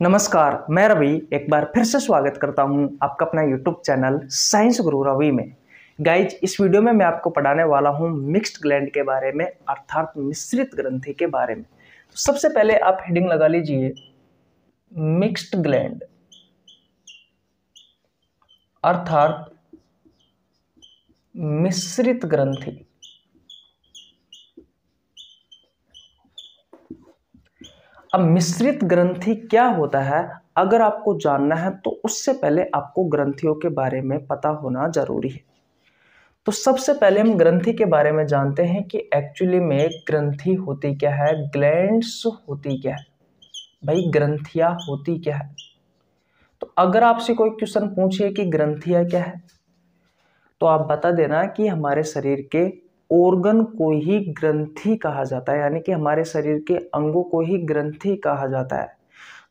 नमस्कार, मैं रवि एक बार फिर से स्वागत करता हूँ आपका अपना यूट्यूब चैनल साइंस गुरु रवि में। गाइज़ इस वीडियो में मैं आपको पढ़ाने वाला हूँ मिक्स्ड ग्लैंड के बारे में, अर्थात मिश्रित ग्रंथि के बारे में। तो सबसे पहले आप हेडिंग लगा लीजिए मिक्स्ड ग्लैंड अर्थात मिश्रित ग्रंथि। अब मिश्रित ग्रंथि क्या होता है? अगर आपको जानना है तो उससे पहले आपको ग्रंथियों के बारे में पता होना ज़रूरी है। तो सबसे पहले हम ग्रंथि के बारे में जानते हैं कि एक्चुअली में ग्रंथि होती क्या है ग्लैंड्स होती क्या है। भाई, ग्रंथियाँ होती क्या है? तो अगर आपसे कोई क्वेश्चन पूछिए कि ग्रंथियाँ क्या है तो आप बता देना कि हमारे शरीर के ऑर्गन को ही ग्रंथि कहा जाता है, यानी कि हमारे शरीर के अंगों को ही ग्रंथि कहा जाता है।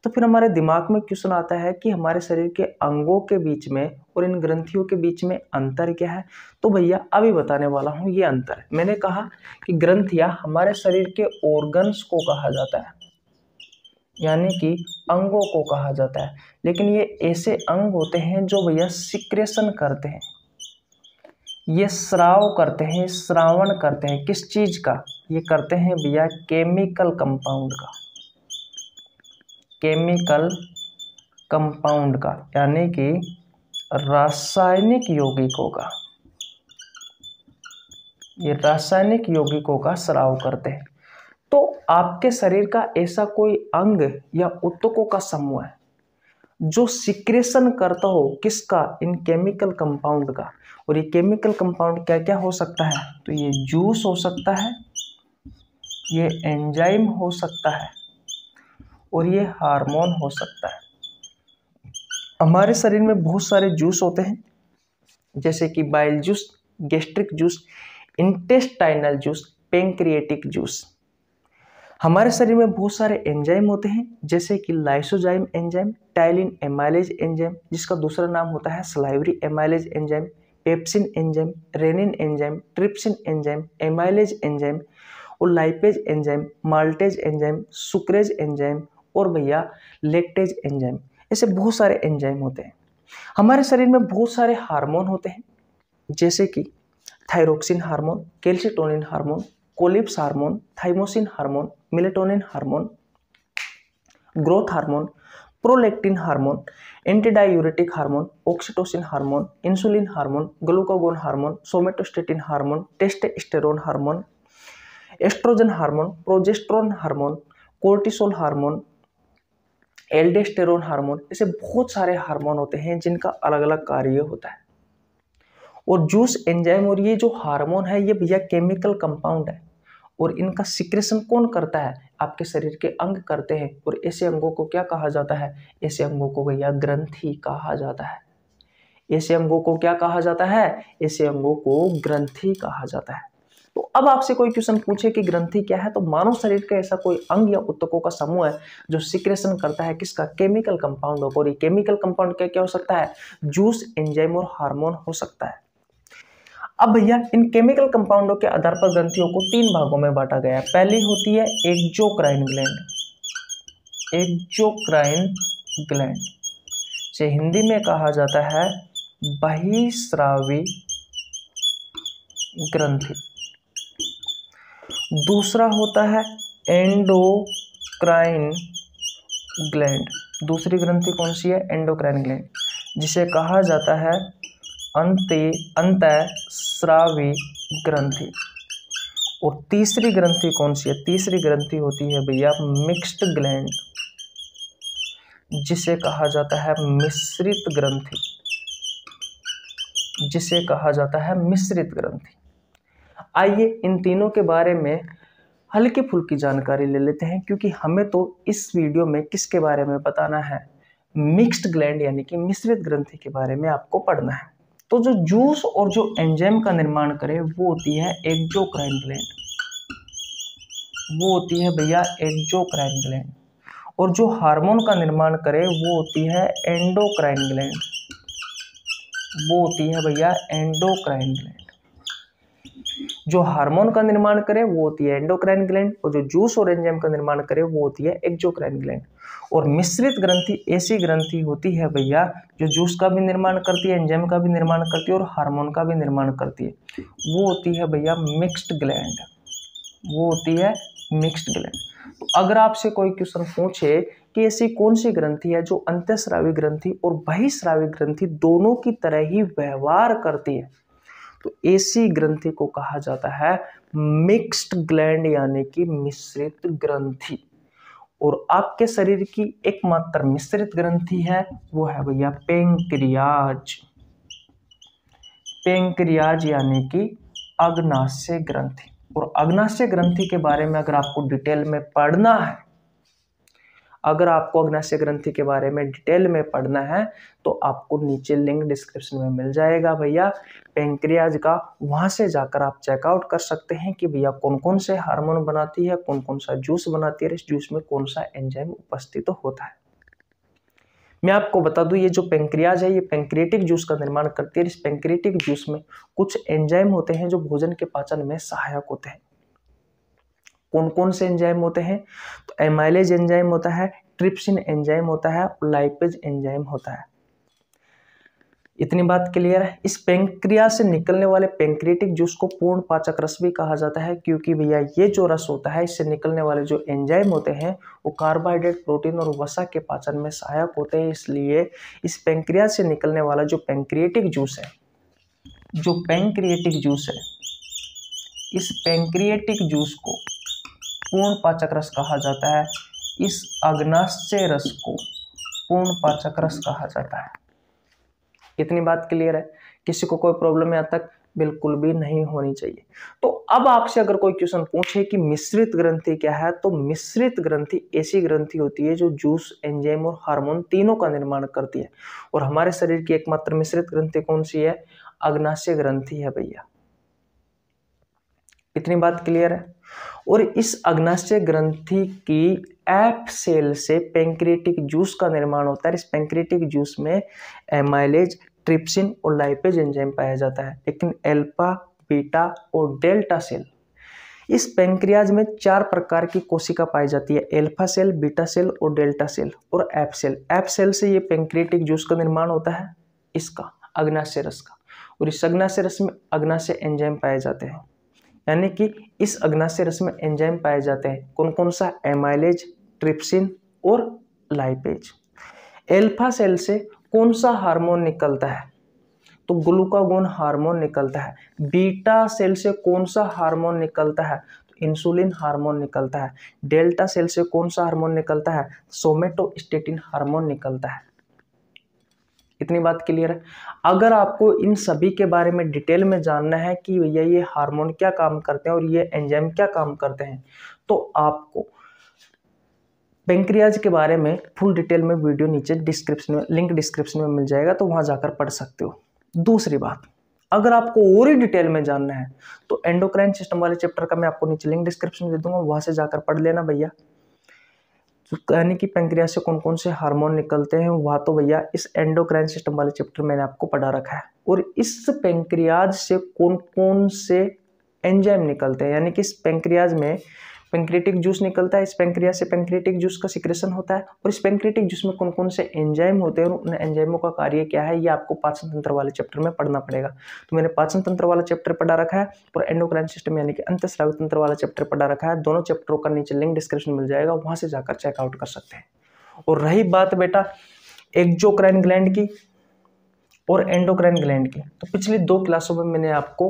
तो फिर हमारे दिमाग में क्वेश्चन आता है कि हमारे शरीर के अंगों के बीच में और इन ग्रंथियों के बीच में अंतर क्या है? तो भैया, अभी बताने वाला हूँ, ये अंतर मैंने कहा कि ग्रंथियाँ हमारे शरीर के ऑर्गन्स को कहा जाता है, यानी कि अंगों को कहा जाता है। लेकिन ये ऐसे अंग होते हैं जो भैया सिक्रेशन करते हैं। ये श्राव करते हैं, श्रावण करते हैं। किस चीज़ का? ये करते हैं भैया केमिकल कंपाउंड का। केमिकल कंपाउंड का, यानी कि रासायनिक यौगिकों का। ये रासायनिक यौगिकों का श्राव करते हैं। तो आपके शरीर का ऐसा कोई अंग या उत्तकों का समूह है, जो सिक्रेशन करता हो किसका? इन केमिकल कंपाउंड का। और ये केमिकल कंपाउंड क्या क्या हो सकता है? तो ये जूस हो सकता है, ये एंजाइम हो सकता है और ये हार्मोन हो सकता है। हमारे शरीर में बहुत सारे जूस होते हैं, जैसे कि bile juice gastric juice intestinal juice pancreatic juice हमारे शरीर में बहुत सारे एंजाइम होते हैं, जैसे कि lysozyme enzyme ptyalin amylase enzyme जिसका दूसरा नाम होता है salivary amylase enzyme pepsin enzyme, renin enzyme, trypsin enzyme, amylase enzyme और lipase enzyme, maltase enzyme, sucrase enzyme और भैया लेक्टेज एंजाइम। ऐसे बहुत सारे एंजाइम होते हैं। हमारे शरीर में बहुत सारे हार्मोन होते हैं, जैसे कि thyroxine hormone calcitonin hormone, Collip's hormone, thymosin hormone, melatonin hormone, growth hormone prolactin hormone antidiuretic hormone oxytocin hormone insulin hormone glucagon hormone somatostatin hormone testosterone hormone estrogen hormone progesterone hormone cortisol hormone aldosterone hormone ऐसे बहुत सारे hormone होते हैं जिनका अलग अलग कार्य होता है। और जूस एंजाइम और ये जो हार्मोन है, ये भैया केमिकल कंपाउंड है। और इनका सिक्रेशन कौन करता है? आपके शरीर के अंग करते हैं। और ऐसे अंगों को क्या कहा जाता है? ऐसे अंगों को भैया ग्रंथि कहा जाता है। ऐसे अंगों को क्या कहा जाता है? ऐसे अंगों को ग्रंथि कहा जाता है। तो अब आपसे कोई क्वेश्चन पूछे कि ग्रंथि क्या है? तो मानव शरीर का ऐसा कोई अंग या उत्तकों का समूह है जो सिक्रेशन करता है किसका? केमिकल कंपाउंड और ये केमिकल कंपाउंड क्या क्या हो सकता है? जूस, एंजाइम और हार्मोन हो सकता है। अब भैया, इन केमिकल कंपाउंडों के आधार पर ग्रंथियों को तीन भागों में बांटा गया है। पहली होती है एक्जोक्राइन ग्लैंड एक्जोक्राइन ग्लैंड से हिंदी में कहा जाता है बहिश्रावी ग्रंथि। दूसरा होता है एंडोक्राइन ग्लैंड दूसरी ग्रंथि कौन सी है? एंडोक्राइन ग्लैंड जिसे कहा जाता है अंत अंत श्रावी ग्रंथि। और तीसरी ग्रंथि कौन सी है? तीसरी ग्रंथि होती है भैया मिक्स्ड ग्लैंड, जिसे कहा जाता है मिश्रित ग्रंथि। जिसे कहा जाता है मिश्रित ग्रंथि। आइए इन तीनों के बारे में हल्की फुल्की जानकारी ले लेते हैं, क्योंकि हमें तो इस वीडियो में किसके बारे में बताना है? मिक्स्ड ग्लैंड, यानी कि मिश्रित ग्रंथि के बारे में आपको पढ़ना है। तो जो जूस और जो एंजाइम का निर्माण करे, वो होती है एक्जोक्राइन ग्लैंड। वो होती है भैया एक्जोक्राइन ग्लैंड। और जो हार्मोन का निर्माण करे, वो होती है एंडोक्राइन ग्लैंड। वो होती है भैया एंडोक्राइन ग्लैंड। जो हार्मोन का निर्माण करे, वो होती है एंडोक्राइन ग्लैंड। और जो जूस और एंजाइम का निर्माण करे, वो होती है एक्जोक्राइन ग्लैंड। और मिश्रित ग्रंथि, ऐसी ग्रंथि होती है भैया, जो जूस का भी निर्माण करती है, एंजाइम का भी निर्माण करती है और हार्मोन का भी निर्माण करती है। वो होती है भैया मिक्स्ड ग्लैंड। वो होती है मिक्स्ड ग्लैंड। तो अगर आपसे कोई क्वेश्चन पूछे कि ऐसी कौन सी ग्रंथि है जो अंत्यस्रावी ग्रंथि और बहिस्रावी ग्रंथि दोनों की तरह ही व्यवहार करती है? तो ऐसी ग्रंथि को कहा जाता है मिक्स्ड ग्लैंड, यानी कि मिश्रित ग्रंथि। और आपके शरीर की एकमात्र मिश्रित ग्रंथि है, वो है भैया पेंक्रियाज। पेंक्रियाज यानी कि अग्नाशय ग्रंथि। और अग्नाशय ग्रंथि के बारे में अगर आपको डिटेल में पढ़ना है अगर आपको अग्नाशय ग्रंथि के बारे में डिटेल में पढ़ना है तो आपको नीचे लिंक डिस्क्रिप्शन में मिल जाएगा भैया। पेंक्रियाज का, वहाँ से जाकर आप चेकआउट कर सकते हैं कि भैया कौन कौन से हार्मोन बनाती है कौन कौन सा जूस बनाती है, इस जूस में कौन सा एंजाइम उपस्थित तो होता है। मैं आपको बता दूँ, ये जो पेंक्रियाज है, ये पेंक्रिएटिक जूस का निर्माण करती है। इस पेंक्रिएटिक जूस में कुछ एंजाइम होते हैं जो भोजन के पाचन में सहायक होते हैं। कौन कौन से एंजाइम होते हैं? तो एमाइलेज एंजाइम होता है ट्रिप्सिन एंजाइम होता है, और लाइपेज एंजाइम होता है। इतनी बात क्लियर है? इस पेंक्रिया से निकलने वाले पेंक्रिएटिक जूस को पूर्ण पाचक रस भी कहा जाता है, क्योंकि भैया ये जो रस होता है, इससे निकलने वाले जो एंजाइम होते हैं, वो कार्बोहाइड्रेट प्रोटीन और वसा के पाचन में सहायक होते हैं, इसलिए इस पेंक्रिया से निकलने वाला जो पेंक्रिएटिक जूस है, जो पेंक्रिएटिक जूस है, इस पेंक्रिएटिक जूस को पूर्ण पाचक रस कहा जाता है। इस अग्नाशय रस को पूर्ण पाचक रस कहा जाता है। इतनी बात क्लियर है? किसी को कोई प्रॉब्लम यहाँ तक बिल्कुल भी नहीं होनी चाहिए। तो अब आपसे अगर कोई क्वेश्चन पूछे कि मिश्रित ग्रंथि क्या है तो मिश्रित ग्रंथि ऐसी ग्रंथि होती है जो जूस एंजाइम और हार्मोन तीनों का निर्माण करती है। और हमारे शरीर की एकमात्र मिश्रित ग्रंथि कौन सी है? अग्नाशय ग्रंथि है भैया। इतनी बात क्लियर है? और इस अग्नाशय ग्रंथि की एप सेल से पेंक्रेटिक जूस का निर्माण होता है। इस पेंक्रेटिक जूस में एमाइलेज ट्रिप्सिन और लाइपेज एंजाइम पाया जाता है। लेकिन एल्फा, बीटा और डेल्टा सेल, इस पेंक्रियाज में चार प्रकार की कोशिका पाई जाती है। एल्फा सेल, बीटा सेल और डेल्टा सेल और एप सेल। एप सेल से ये पेंक्रेटिक जूस का निर्माण होता है, इसका, अग्नाशय रस का। और इस अग्नाशय रस में अग्नाशय एंजाइम पाए जाते हैं। यानी कि इस अग्नाशय रस में एंजाइम पाए जाते हैं। कौन कौन सा? एमाइलेज ट्रिप्सिन और लाइपेज एल्फा सेल से कौन सा हार्मोन निकलता है? तो ग्लूकागोन हार्मोन निकलता है। बीटा सेल से कौन सा हार्मोन निकलता है? तो इंसुलिन हार्मोन निकलता है। डेल्टा सेल से कौन सा हार्मोन निकलता है? सोमेटोस्टेटिन हार्मोन निकलता है। इतनी बात क्लियर है? अगर आपको इन सभी के बारे में डिटेल में जानना है कि भैया ये हार्मोन क्या काम करते हैं और ये एंजाइम क्या काम करते हैं तो आपको पेंक्रियाज के बारे में फुल डिटेल में वीडियो नीचे डिस्क्रिप्शन में, लिंक डिस्क्रिप्शन में मिल जाएगा तो वहाँ जाकर पढ़ सकते हो। दूसरी बात, अगर आपको और ही डिटेल में जानना है तो एंडोक्राइन सिस्टम वाले चैप्टर का मैं आपको नीचे लिंक डिस्क्रिप्शन में दे दूँगा, वहाँ से जाकर पढ़ लेना भैया। यानी कि पेंक्रिया से कौन कौन से हार्मोन निकलते हैं, वह तो भैया इस एंडोक्राइन सिस्टम वाले चैप्टर मैंने आपको पढ़ा रखा है। और इस पेंक्रियाज से कौन कौन से एंजाइम निकलते हैं, यानी कि इस पेंक्रियाज में पेंक्रेटिक जूस निकलता है, इस पेंक्रिया से पेंक्रेटिक जूस का सिक्रेशन होता है और इस पेंक्रेटिक जूस में कौन कौन से एंजाइम होते हैं और उन एंजाइमों का कार्य क्या है, ये आपको पाचन तंत्र वाले चैप्टर में पढ़ना पड़ेगा। तो मैंने पाचन तंत्र वाला चैप्टर पढ़ा रखा है और एंडोक्राइन सिस्टम यानी कि अंतस्रावी तंत्र वाला चैप्टर पढ़ा रखा है। दोनों चैप्टरों का नीचे लिंक डिस्क्रिप्शन मिल जाएगा, वहाँ से जाकर चेकआउट कर सकते हैं। और रही बात बेटा एक्जोक्राइन ग्लैंड की और एंडोक्राइन ग्लैंड की। तो पिछली दो क्लासों में मैंने आपको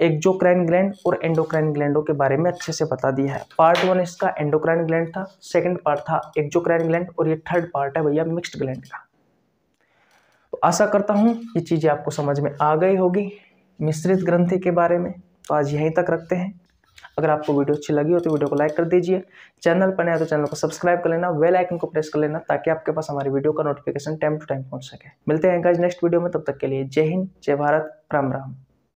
एक्जोक्राइन ग्लैंड और एंडोक्राइन ग्लैंडों के बारे में अच्छे से बता दिया है। पार्ट वन इसका एंडोक्राइन ग्लैंड था, सेकंड पार्ट था एक्जोक्राइन ग्लैंड और ये थर्ड पार्ट है भैया मिक्स्ड ग्लैंड का। तो आशा करता हूँ ये चीज़ें आपको समझ में आ गई होगी। मिश्रित ग्रंथि के बारे में तो आज यहीं तक रखते हैं। अगर आपको वीडियो अच्छी लगी हो तो वीडियो को लाइक कर दीजिए। चैनल पर नया तो चैनल को सब्सक्राइब कर लेना वेल आइकन को प्रेस कर लेना ताकि आपके पास हमारी वीडियो का नोटिफिकेशन टाइम टू टाइम पहुँच सके। मिलते हैं नेक्स्ट वीडियो में, तब तक के लिए जय हिंद, जय भारत, राम राम।